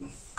Yes.